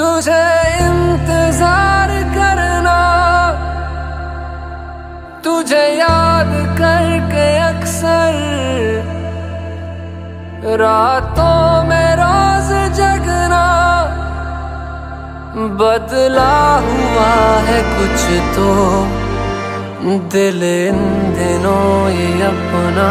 तुझे इंतज़ार करना। तुझे याद करके अक्सर रातों में रोज जगना। बदला हुआ है कुछ तो दिल इन दिनों ये अपना।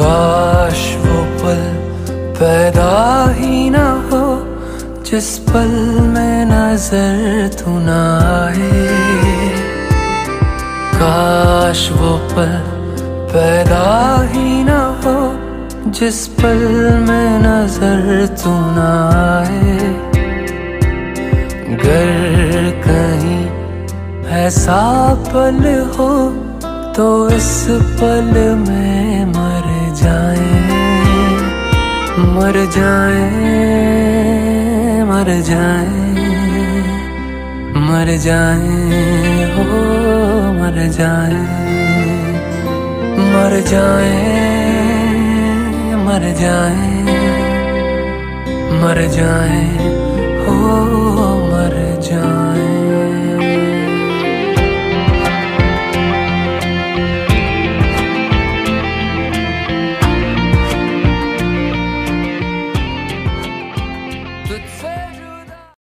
काश वो पल पैदा ही ना हो, जिस पल में नज़र तू ना आए काश वो पल पैदा ही ना हो, जिस पल में नज़र तू ना आए गर कहीं ऐसा पल हो तो इस पल में मर जाए मर जाए मर जाए, हो मर जाए मर जाए मर जाए मर जाए।